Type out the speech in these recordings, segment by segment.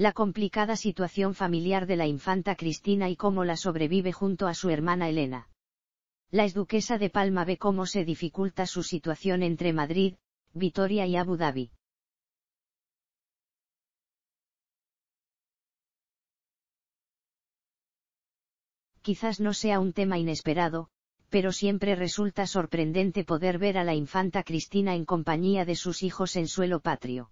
La complicada situación familiar de la infanta Cristina y cómo la sobrevive junto a su hermana Elena. La exduquesa de Palma ve cómo se dificulta su situación entre Madrid, Vitoria y Abu Dhabi. Quizás no sea un tema inesperado, pero siempre resulta sorprendente poder ver a la infanta Cristina en compañía de sus hijos en suelo patrio.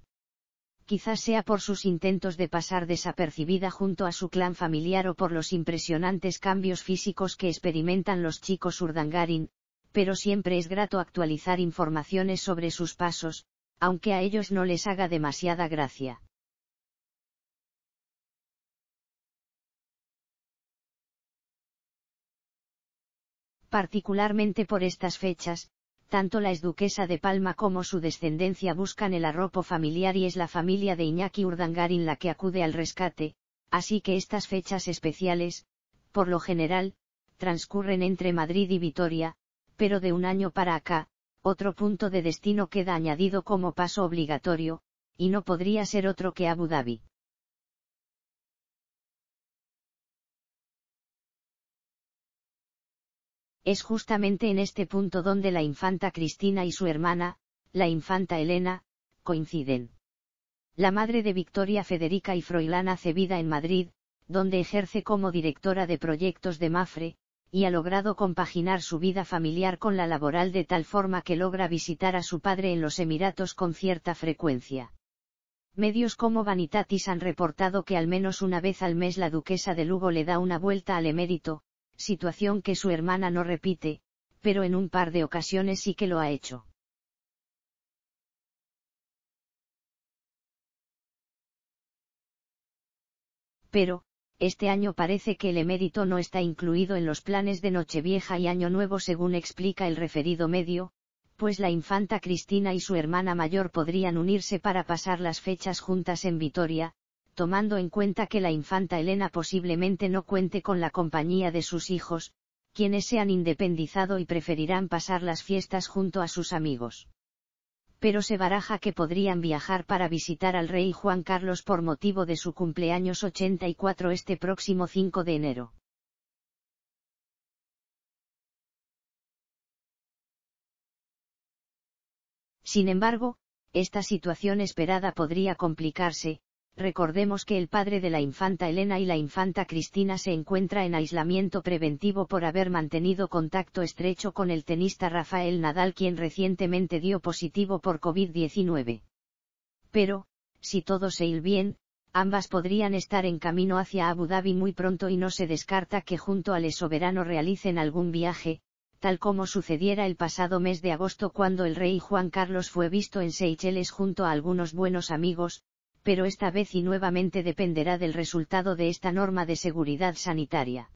Quizás sea por sus intentos de pasar desapercibida junto a su clan familiar o por los impresionantes cambios físicos que experimentan los chicos Urdangarin, pero siempre es grato actualizar informaciones sobre sus pasos, aunque a ellos no les haga demasiada gracia. Particularmente por estas fechas, tanto la exduquesa de Palma como su descendencia buscan el arropo familiar y es la familia de Iñaki Urdangarin la que acude al rescate, así que estas fechas especiales, por lo general, transcurren entre Madrid y Vitoria, pero de un año para acá, otro punto de destino queda añadido como paso obligatorio, y no podría ser otro que Abu Dhabi. Es justamente en este punto donde la infanta Cristina y su hermana, la infanta Elena, coinciden. La madre de Victoria Federica y Froilán hace vida en Madrid, donde ejerce como directora de proyectos de Mafre, y ha logrado compaginar su vida familiar con la laboral de tal forma que logra visitar a su padre en los Emiratos con cierta frecuencia. Medios como Vanitatis han reportado que al menos una vez al mes la duquesa de Lugo le da una vuelta al emérito, situación que su hermana no repite, pero en un par de ocasiones sí que lo ha hecho. Pero, este año parece que el emérito no está incluido en los planes de Nochevieja y Año Nuevo según explica el referido medio, pues la infanta Cristina y su hermana mayor podrían unirse para pasar las fechas juntas en Vitoria, tomando en cuenta que la infanta Elena posiblemente no cuente con la compañía de sus hijos, quienes se han independizado y preferirán pasar las fiestas junto a sus amigos. Pero se baraja que podrían viajar para visitar al rey Juan Carlos por motivo de su cumpleaños 84 este próximo 5 de enero. Sin embargo, esta situación esperada podría complicarse, recordemos que el padre de la infanta Elena y la infanta Cristina se encuentra en aislamiento preventivo por haber mantenido contacto estrecho con el tenista Rafael Nadal quien recientemente dio positivo por COVID-19. Pero, si todo se ir bien, ambas podrían estar en camino hacia Abu Dhabi muy pronto y no se descarta que junto al soberano realicen algún viaje, tal como sucediera el pasado mes de agosto cuando el rey Juan Carlos fue visto en Seychelles junto a algunos buenos amigos, pero esta vez y nuevamente dependerá del resultado de esta norma de seguridad sanitaria.